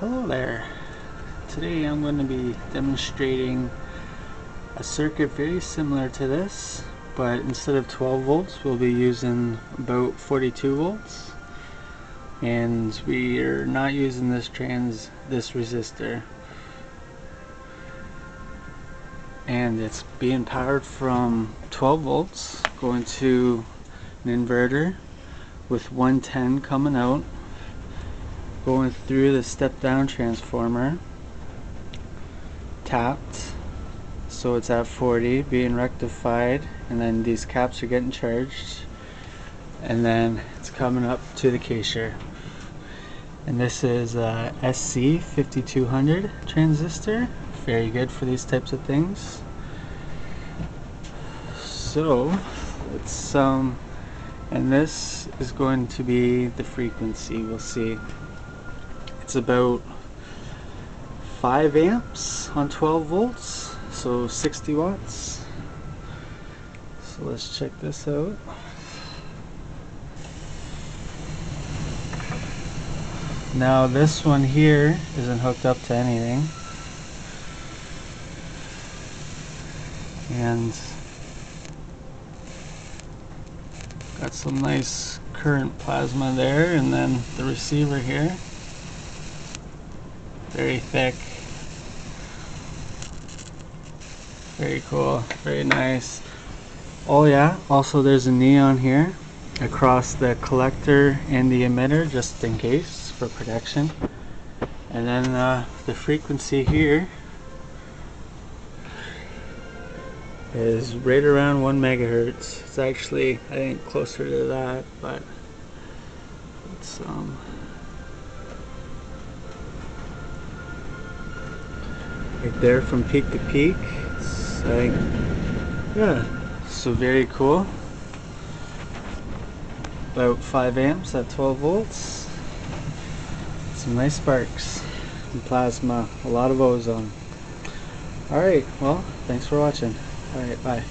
Hello there. Today I'm going to be demonstrating a circuit very similar to this, but instead of 12 volts we'll be using about 42 volts. And we are not using this trans this resistor. And it's being powered from 12 volts going to an inverter with 110 coming out going through the step down transformer. Tapped. So it's at 40 being rectified and then these caps are getting charged. And then it's coming up to the kacher and this is a SC 5200 transistor. Very good for these types of things. So it's um and this is going to be the frequency. We'll see it's about 5 amps on 12 volts, so 60 watts. So let's check this out. Now this one here isn't hooked up to anything. And got some nice current plasma there and then the receiver here very thick. Very cool, very nice. Oh yeah, also there's a neon here across the collector and the emitter just in case for protection. And then uh, the frequency here is right around 1 megahertz. It's actually, I think, closer to that, but it's um, right there from peak to peak. It's like, yeah, so very cool. About 5 amps at 12 volts. Some nice sparks and plasma, a lot of ozone. Alright, well, thanks for watching. Alright, bye.